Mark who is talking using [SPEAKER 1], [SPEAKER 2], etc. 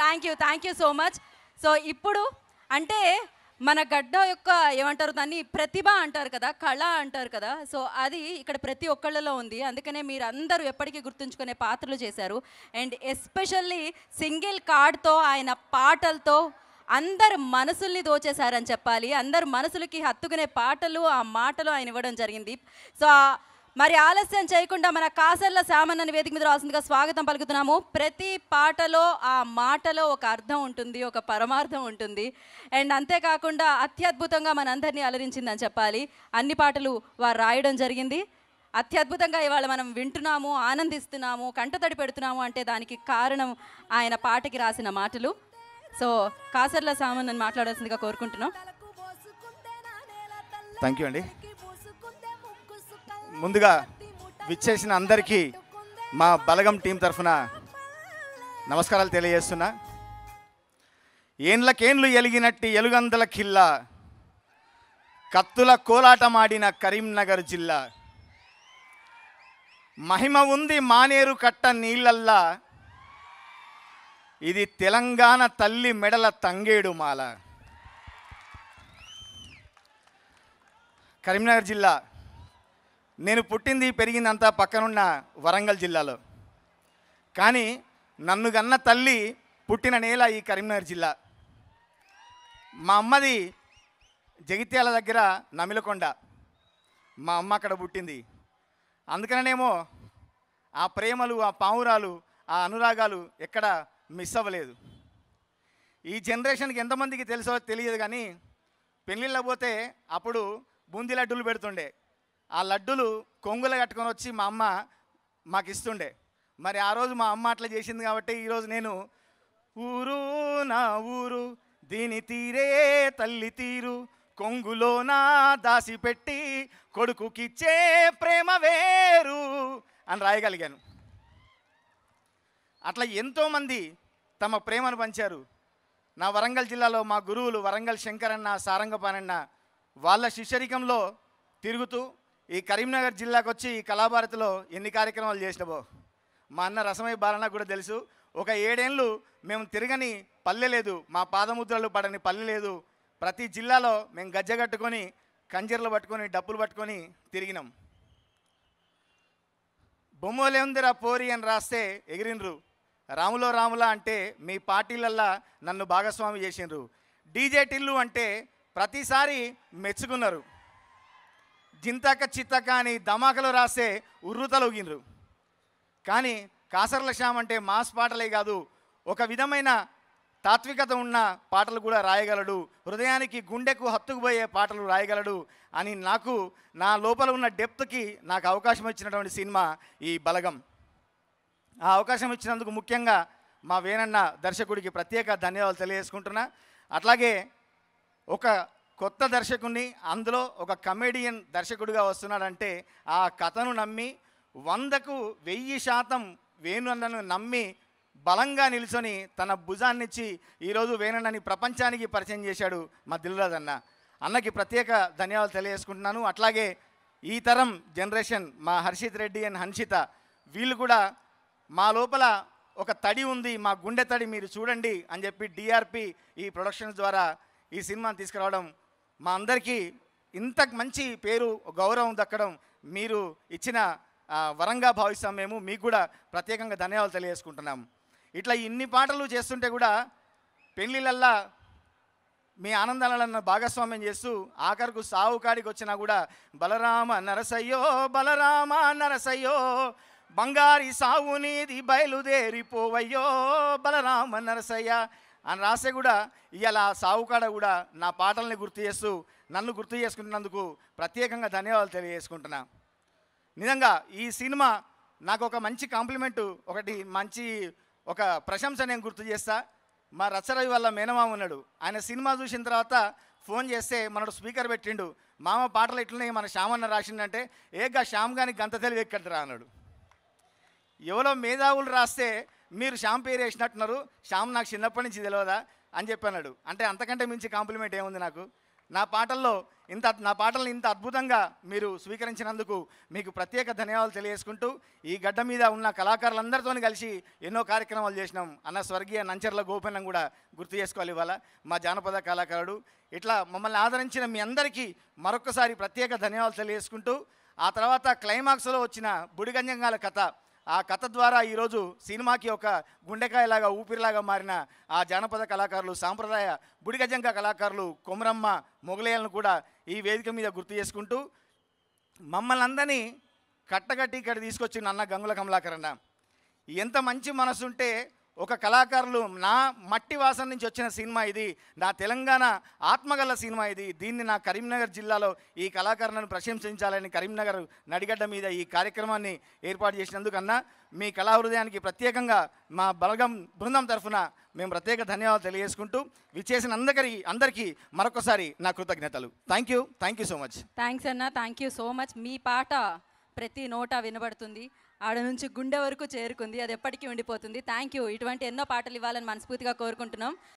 [SPEAKER 1] Thank you thank you so much so ఇప్పుడు అంటే మన గడ్డ యొక్క ఏమంటారు దాన్ని? ప్రతిభ అంటారు కదా కళ అంటారు కదా. సో అది ఇక్కడ ప్రతి ఒక్కళ్ళలో ఉంది. అందుకనే మీరు అందరూ ఎప్పటికీ గుర్తుంచుకునే పాత్రలు చేశారు. అండ్ ఎస్పెషల్లీ సింగిల్ కార్డ్తో ఆయన పాటలతో అందరు మనసుల్ని దోచేశారని చెప్పాలి. అందరు మనసులకి హత్తుకునే పాటలు ఆ మాటలు ఆయన ఇవ్వడం జరిగింది. సో మరి ఆలస్యం చేయకుండా మన కాసర్ల శామన్నని వేదిక మీద రాసిందిగా స్వాగతం పలుకుతున్నాము. ప్రతి పాటలో ఆ మాటలో ఒక అర్థం ఉంటుంది ఒక పరమార్థం ఉంటుంది. అండ్ అంతేకాకుండా అత్యద్భుతంగా మనందరినీ అలరించిందని చెప్పాలి. అన్ని పాటలు వారు రాయడం జరిగింది. అత్యద్భుతంగా ఇవాళ మనం వింటున్నాము ఆనందిస్తున్నాము కంటతడి పెడుతున్నాము అంటే దానికి కారణం ఆయన పాటకి రాసిన మాటలు. సో కాసర్ల సామన్నని మాట్లాడాల్సిందిగా కోరుకుంటున్నాం.
[SPEAKER 2] థ్యాంక్ యూ అండి. ముందుగా విచ్చేసిన అందరికీ మా బలగం టీం తరఫున నమస్కారాలు తెలియజేస్తున్నా. ఏండ్లకేండ్లు ఎలిగినట్టు ఎలుగందల కిల్లా కత్తుల కోలాటమాడిన కరీంనగర్ జిల్లా. మహిమ ఉంది మానేరు కట్ట నీళ్ళల్లా ఇది తెలంగాణ తల్లి మెడల తంగేడు మాల. కరీంనగర్ జిల్లా నేను పుట్టింది పెరిగిందంతా పక్కనున్న వరంగల్ జిల్లాలో. కానీ నన్ను గన్న తల్లి పుట్టిన నేల ఈ కరీంనగర్ జిల్లా. మా అమ్మది జగిత్యాల దగ్గర నమిలకొండ. మా అమ్మ అక్కడ పుట్టింది. అందుకనేమో ఆ ప్రేమలు ఆ పావురాలు ఆ అనురాగాలు ఎక్కడ మిస్ అవ్వలేదు. ఈ జనరేషన్కి ఎంతమందికి తెలుసో తెలియదు కానీ పెళ్ళిళ్ళ పోతే అప్పుడు బూందీ లడ్డూలు పెడుతుండే. ఆ లడ్డూలు కొంగులు కట్టుకొని వచ్చి మా అమ్మ మాకు ఇస్తుండే. మరి ఆ రోజు మా అమ్మ అట్లా చేసింది కాబట్టి ఈరోజు నేను ఊరు నా ఊరు దీని తీరే తల్లి తీరు కొంగులో నా దాసి పెట్టి కొడుకుకిచ్చే ప్రేమ వేరు అని రాయగలిగాను. అట్లా ఎంతోమంది తమ ప్రేమను పంచారు. నా వరంగల్ జిల్లాలో మా గురువులు వరంగల్ శంకరన్న సారంగపానన్న వాళ్ళ శిష్యరికంలో తిరుగుతూ ఈ కరీంనగర్ జిల్లాకు వచ్చి ఈ కళాభారతిలో ఎన్ని కార్యక్రమాలు చేసినవో మా అన్న రసమై బాలన్న కూడా తెలుసు. ఒక ఏడేళ్ళు మేము తిరగని పల్లె లేదు. మా పాదముద్రలు పడని పల్లె లేదు. ప్రతి జిల్లాలో మేము గజ్జగట్టుకొని కంజర్లు పట్టుకొని డప్పులు పట్టుకొని తిరిగినాం. బొమ్మలేందిరా పోరి అని రాస్తే ఎగిరినరు. రాములో రాములా అంటే మీ పార్టీలల్లా నన్ను భాగస్వామి చేసిండ్రు. డీజే టిల్లు అంటే ప్రతిసారి మెచ్చుకున్నారు. జింతక చిత్తక అని ధమాకలు రాస్తే ఉర్రుతలొగినరు కానీ కాసర్ల శ్యామ్ అంటే మాస్ పాటలే కాదు ఒక విధమైన తాత్వికత ఉన్న పాటలు కూడా రాయగలడు. హృదయానికి గుండెకు హత్తుకుపోయే పాటలు రాయగలడు అని నాకు నా లోపల ఉన్న డెప్త్కి నాకు అవకాశం ఇచ్చినటువంటి సినిమా ఈ బలగం. ఆ అవకాశం ఇచ్చినందుకు ముఖ్యంగా మా వేనన్న దర్శకుడికి ప్రత్యేక ధన్యవాదాలు తెలియజేసుకుంటున్నా. అట్లాగే ఒక కొత్త దర్శకుని అందులో ఒక కమెడియన్ దర్శకుడిగా వస్తున్నాడంటే ఆ కథను నమ్మి వందకు వెయ్యి శాతం వేణున్నను నమ్మి బలంగా నిల్చొని తన భుజాన్నిచ్చి ఈరోజు వేణన్నని ప్రపంచానికి పరిచయం చేశాడు మా దిల్రాజ్ అన్న. అన్నకి ప్రత్యేక ధన్యవాదాలు తెలియజేసుకుంటున్నాను. అట్లాగే ఈ తరం జనరేషన్ మా హర్షిత్ రెడ్డి అండ్ హన్షిత వీళ్ళు కూడా మా లోపల ఒక తడి ఉంది మా గుండె తడి మీరు చూడండి అని చెప్పి డిఆర్పి ఈ ప్రొడక్షన్స్ ద్వారా ఈ సినిమాని తీసుకురావడం మా అందరికీ ఇంత మంచి పేరు గౌరవం దక్కడం మీరు ఇచ్చిన వరంగా భావిస్తాం మేము. మీకు కూడా ప్రత్యేకంగా ధన్యవాదాలు తెలియజేసుకుంటున్నాం. ఇట్లా ఇన్ని పాటలు చేస్తుంటే కూడా పెళ్ళిళ్ళల్లా మీ ఆనందాలను భాగస్వామ్యం చేస్తూ ఆఖరుకు సావు కాడికి వచ్చినా కూడా బలరామ నరసయ్యో బలరామ నరసయ్యో బంగారి సావు నీది బయలుదేరిపోవయ్యో బలరామ నరసయ్య అని రాస్తే కూడా ఇవాళ సావుకాడ కూడా నా పాటల్ని గుర్తు చేస్తూ నన్ను గుర్తు చేసుకుంటున్నందుకు ప్రత్యేకంగా ధన్యవాదాలు తెలియజేసుకుంటున్నా. నిజంగా ఈ సినిమా నాకు ఒక మంచి కాంప్లిమెంట్ ఒకటి మంచి ఒక ప్రశంస నేను గుర్తు చేస్తా. మా రచ్చరవి వల్ల మేనమామ ఉన్నాడు. ఆయన సినిమా చూసిన తర్వాత ఫోన్ చేస్తే మనడు స్పీకర్ పెట్టిండు మామ పాటలు ఎట్లున్నాయి? మన శ్యామన్న రాసిండంటే ఏగా శ్యామ్ గాని గంత తెలివి ఎక్కడరా అన్నాడు. ఎవరో మేధావులు రాస్తే మీరు శ్యామ్ పేరు వేసినట్టున్నారు. శ్యామ్ నాకు చిన్నప్పటి నుంచి తెలియదా అని చెప్పి అన్నాడు అంటే అంతకంటే మించి కాంప్లిమెంట్ ఏముంది నాకు? నా పాటల్లో ఇంత నా పాటలను ఇంత అద్భుతంగా మీరు స్వీకరించినందుకు మీకు ప్రత్యేక ధన్యవాదాలు తెలియజేసుకుంటూ ఈ గడ్డ మీద ఉన్న కళాకారులందరితో కలిసి ఎన్నో కార్యక్రమాలు చేసినాం. అన్న స్వర్గీయ నంచర్ల గోపన్నం కూడా గుర్తు చేసుకోవాలి ఇవాళ. మా జానపద కళాకారుడు. ఇట్లా మమ్మల్ని ఆదరించిన మీ అందరికీ మరొకసారి ప్రత్యేక ధన్యవాదాలు తెలియజేసుకుంటూ ఆ తర్వాత క్లైమాక్స్లో వచ్చిన బుడిగంజంగాల కథ ఆ కథ ద్వారా ఈరోజు సినిమాకి ఒక గుండెకాయలాగా ఊపిరిలాగా మారిన ఆ జానపద కళాకారులు సాంప్రదాయ బుడిగజంక కళాకారులు కొమరమ్మ మొగలేయాలను కూడా ఈ వేదిక మీద గుర్తు చేసుకుంటూ మమ్మల్ని అందరినీ కట్టగట్టి ఇక్కడ తీసుకొచ్చిన అన్న గంగుల కమలాకరణ ఎంత మంచి మనసు ఉంటే ఒక కళాకారులు నా మట్టి వాసన నుంచి వచ్చిన సినిమా ఇది. నా తెలంగాణ ఆత్మగల సినిమా ఇది. దీన్ని నా కరీంనగర్ జిల్లాలో ఈ కళాకారులను ప్రశంసించాలని కరీంనగర్ నడిగడ్డ మీద ఈ కార్యక్రమాన్ని ఏర్పాటు చేసినందుకన్నా మీ కళా హృదయానికి ప్రత్యేకంగా మా బలగం బృందం తరఫున మేము ప్రత్యేక ధన్యవాదాలు తెలియజేసుకుంటూ విచ్చేసిన అందరి అందరికీ మరొకసారి నా కృతజ్ఞతలు. Thank you thank you so much
[SPEAKER 1] thanks అన్న. థ్యాంక్ యూ సో మచ్ మీ పాట ప్రతి నోట వినబడుతుంది. ఆడ నుంచి గుండె వరకు చేరుకుంది అది ఎప్పటికీ ఉండిపోతుంది. థ్యాంక్ యూ ఇటువంటి ఎన్నో పాటలు ఇవ్వాలని మనస్ఫూర్తిగా కోరుకుంటున్నాం.